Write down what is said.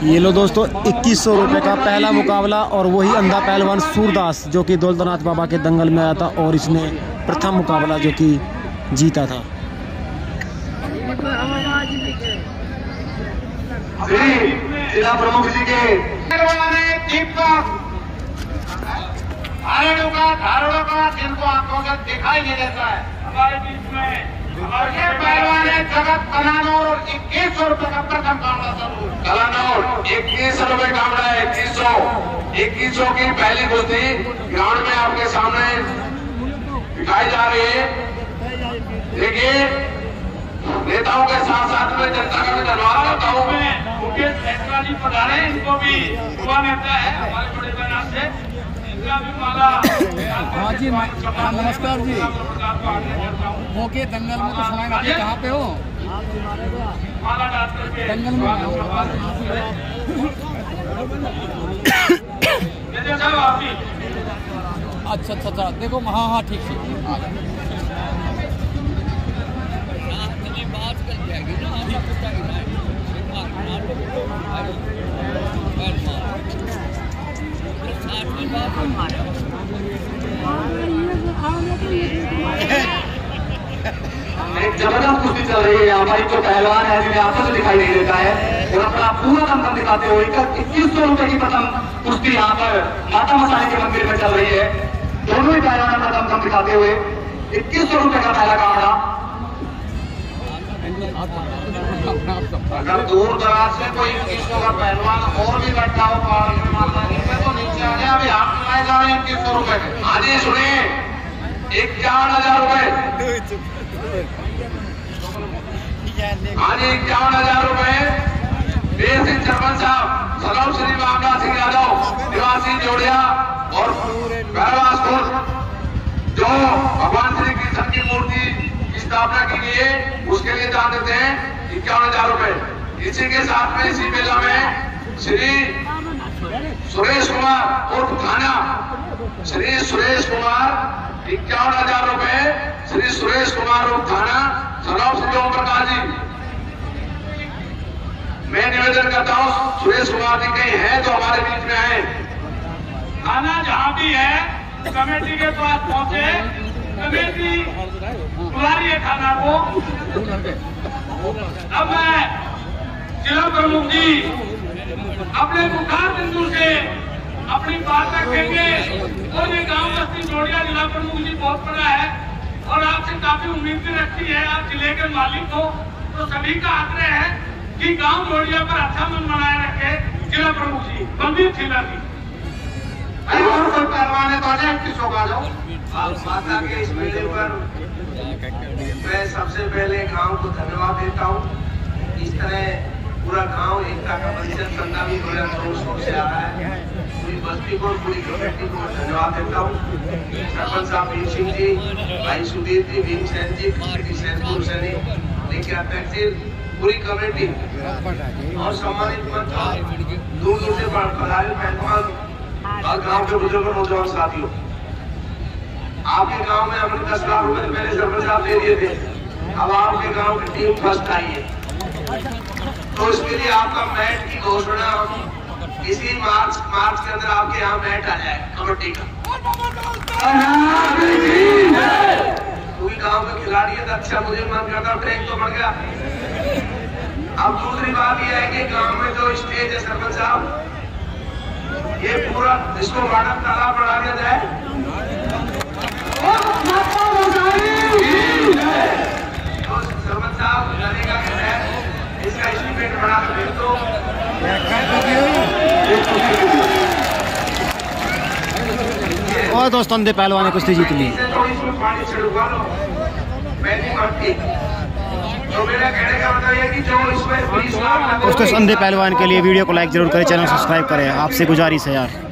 ये लो दोस्तों, इक्कीस सौ रुपये का पहला मुकाबला और वही अंधा पहलवान सूरदास जो कि दौलतनाथ बाबा के दंगल में आया था और इसने प्रथम मुकाबला जो कि जीता था। जिला प्रमुख जी के का का जगत कलानौर और इक्कीस सौ रुपए का प्रथम कामड़ा ज़रूर कलानौर इक्कीस रुपए कामड़ा है इक्कीस सौ। इक्कीस सौ की पहली कुश्ती ग्राउंड में आपके सामने दिखाई जा रही है। देखिए नेताओं के साथ साथ में जनता का भी धन्यवाद। करता हूँ में मुकेश जी पधारे इनको भी हुआ नेता है हमारे बड़े बहना से हाँ जी हाँ, नमस्कार जी। मौके दंगल में तो सुना ना कहाँ पे हो? दंगल में। आप अच्छा अच्छा अच्छा। देखो हाँ हाँ ठीक ठीक। ज़बरदस्त कुश्ती चल रही है हमारी जो पहलवान है जिन्हें आपको तो दिखाई नहीं देता है और अपना पूरा दमदम दिखाते हुए इक्कीस सौ रुपए की प्रथम कुश्ती यहाँ पर माता मसाले के मंदिर में चल रही है दोनों ही पहलवान अपना दमदम दिखाते हुए इक्कीस सौ रुपए का पहला कामड़ा अगर दूर दराज से कोई का पहलवान और भी बैठा हो माता जी नीचे अभी हाथ मिलाए जा रहे हैं इक्कीस सौ रुपए। हाँ जी सुनिए इक्यावन हज़ार रुपए। आज इक्यावन हज़ार रुपए। वीर सिंह चरमन साहब सलाम श्री बाबा सिंह यादव, निवासी जोड़िया और भैरवास खुर्द जो भगवान श्री कृष्ण की मूर्ति स्थापना की है, उसके लिए दान देते हैं। इक्यावन हज़ार रुपए। इसी के साथ में इसी मेला में श्री सुरेश कुमार उर्फ़ थाना श्री सुरेश कुमार, इक्यावन हज़ार रूपए। श्री सुरेश कुमार उर्फ़ थाना सलाम श्री ओम प्रकाश जी। मैं निवेदन करता हूँ, सुरेश कुमार जी कहीं है तो हमारे बीच में आए। थाना जहाँ भी है, कमेटी के पास पहुँचे। कमेटी बुला रही है थाना को। अब मैं जिला प्रमुख जी अपने मुखार बिंदु से अपनी बात रखेंगे। और ये गाँव बस्ती जोड़िया जिला प्रमुख जी बहुत बड़ा है और आपसे काफ़ी उम्मीद भी रखती है। आप ज़िले के मालिक हो तो सभी का आग्रह है कि गाँव जोड़िया पर अच्छा मन बनाए रखे जिला प्रमुख जी। बलबीर खिला जी। तो माता के इस मेले पर मैं सबसे पहले गाँव को धन्यवाद देता हूँ। इस तरह पूरा गाँव एकता का परिचय करना भी बड़ा ज़ोर शोर से आ रहा है। पूरी बस्ती को पूरी कमेटी को धन्यवाद देता हूँ। सरपंच साहब, भीम सिंह जी, भाई सुधीर जी, भीम सैन जी कृष्ण सैनपुर सैनी लेके अध्यक्ष जी पूरी कमेटी और सम्मानित मंच दूर दूर से पधारे पहलवान और गाँव के बुज़ुर्ग नौजवान साथियों। आपके गाँव में हमने दस लाख रुपए पहले सरपंच साहब दे दिए थे। अब आपके गाँव की टीम फ़र्स्ट आई है। तो इसके लिए आपका मैट की घोषणा इसी मार्च मार्च के अंदर आपके यहाँ मैट आ जाए कबड्डी का। क्योंकि गाँव के खिलाड़ी है तो अच्छा मुझे मन करता ट्रैक तो बढ़ गया। अब दूसरी बात यह है कि गाँव में जो स्टेज है सरपंच साहब ये पूरा इसको वार्डन तालाब बढ़ा दिया जाए तो सरपंच साहब नरेगा के तहत इसका एस्टिमेट बना कर भेज दो और दोस्तों अंधे पहलवान ने कुश्ती जीत ली तो इसमें पानी छिड़का लो मैं नहीं मानती तो मेरा कहने का मतलब ये कि अंधे पहलवान ने कुश्ती जीत ली। उसके अंधे पहलवान के लिए वीडियो को लाइक ज़रूर करें, चैनल सब्सक्राइब करें। आपसे गुजारिश है यार।